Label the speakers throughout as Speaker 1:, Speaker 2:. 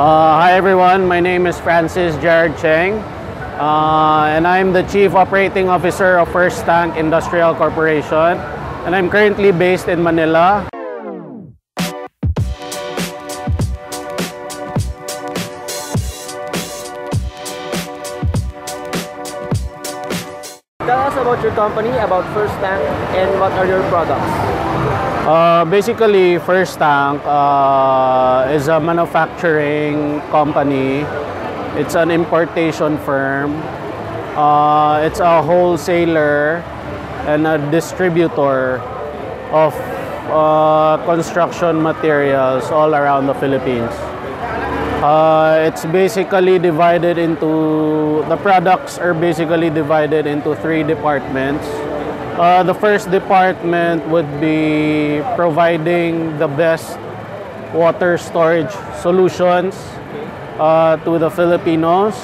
Speaker 1: Uh, hi everyone, my name is Francis Gerard Tseng uh, and I'm the Chief Operating Officer of Firstank Industrial Corporation and I'm currently based in Manila.
Speaker 2: Tell us about your company, about First Tank, and what are your products?
Speaker 1: Uh, basically, Firstank uh, is a manufacturing company. It's an importation firm. Uh, it's a wholesaler and a distributor of uh, construction materials all around the Philippines. Uh, it's basically divided into the products are basically divided into three departments. Uh, the first department would be providing the best water storage solutions uh, to the Filipinos.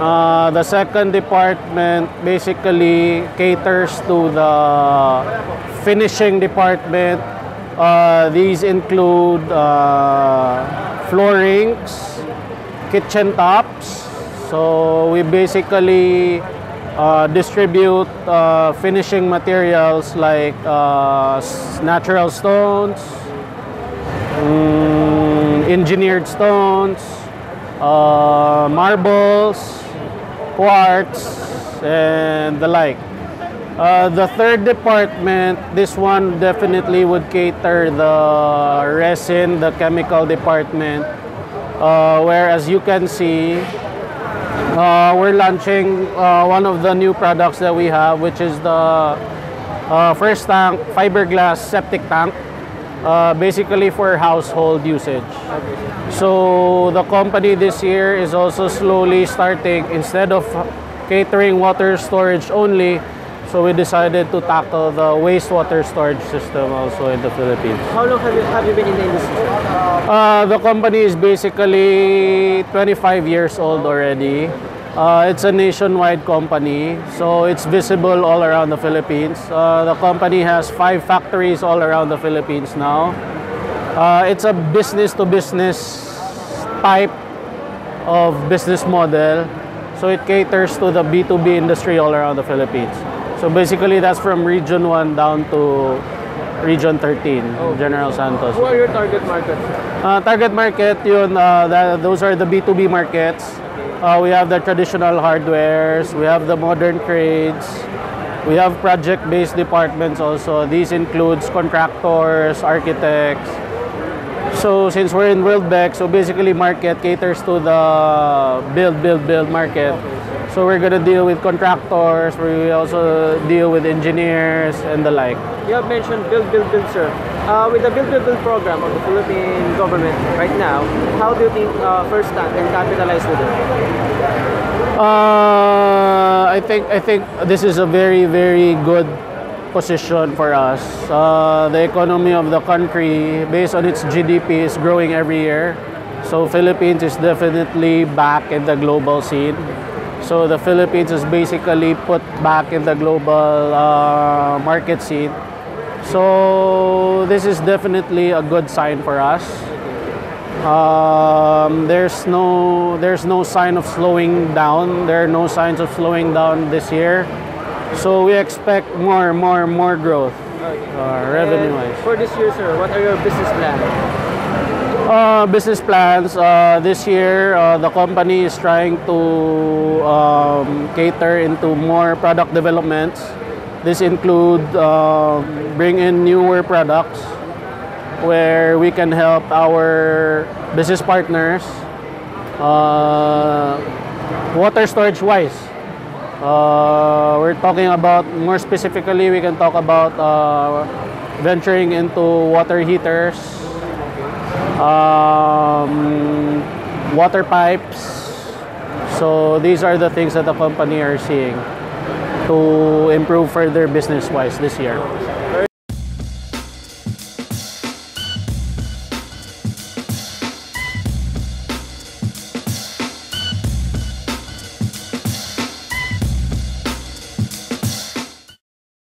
Speaker 1: Uh, the second department basically caters to the finishing department. Uh, these include uh, floorings, kitchen tops. So we basically uh, distribute uh, finishing materials like uh, natural stones, mm, engineered stones, uh, marbles, quartz, and the like. Uh, the third department, this one definitely would cater the resin, the chemical department, uh, where as you can see, uh, we're launching uh, one of the new products that we have, which is the uh, Firstank fiberglass septic tank, uh, basically for household usage. So the company this year is also slowly starting, instead of catering water storage only, so we decided to tackle the wastewater storage system also in the Philippines.
Speaker 2: How long have you, have you been in the industry?
Speaker 1: Uh, the company is basically 25 years old already. Uh, it's a nationwide company, so it's visible all around the Philippines. Uh, the company has five factories all around the Philippines now. Uh, it's a business to business type of business model, so it caters to the B2B industry all around the Philippines. So basically, that's from Region 1 down to Region 13, General Santos.
Speaker 2: Who are your target markets?
Speaker 1: Uh, target market, yun, uh, that, those are the B2B markets. Uh, we have the traditional hardwares, we have the modern trades, we have project-based departments also. These includes contractors, architects. So since we're in Worldbex, so basically market caters to the build, build, build market. So we're gonna deal with contractors, we also deal with engineers and the like.
Speaker 2: You have mentioned Build, Build, Build, sir. Uh, with the Build, Build, Build program of the Philippine government right now, how do you think uh, Firstank can capitalize with it?
Speaker 1: Uh, I think I think this is a very very good position for us. Uh, the economy of the country, based on its GDP, is growing every year. So Philippines is definitely back in the global scene. So the Philippines is basically put back in the global uh, market scene. So this is definitely a good sign for us. Um, there's no there's no sign of slowing down. There are no signs of slowing down this year. So we expect more, more, more growth, uh, revenue-wise.
Speaker 2: for this year, sir, what are your business plans?
Speaker 1: Uh, business plans uh, this year, uh, the company is trying to um, cater into more product developments. This include um, bring in newer products where we can help our business partners uh, water storage wise. Uh, we're talking about more specifically, we can talk about uh, venturing into water heaters, um, water pipes. So these are the things that the company are seeing to improve further business wise this year.